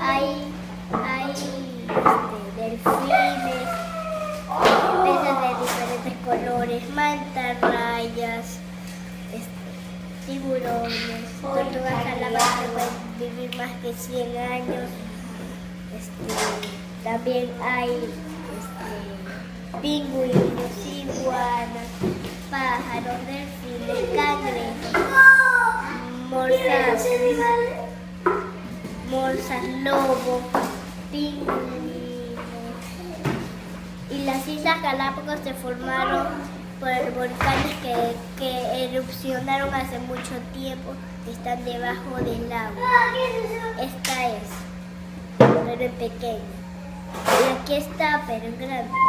Hay, hay este, delfines, peces de diferentes colores, mantas, rayas, este, tiburones, tortugas calabazas que pueden vivir más de 100 años. Este, también hay este, pingüinos, iguanas, pájaros, delfines, morsas, lobos, pingüinos. Y las Islas Galápagos se formaron por volcanes que, que erupcionaron hace mucho tiempo, están debajo del agua. Esta es, pero en pequeña. Y aquí está, pero en grande.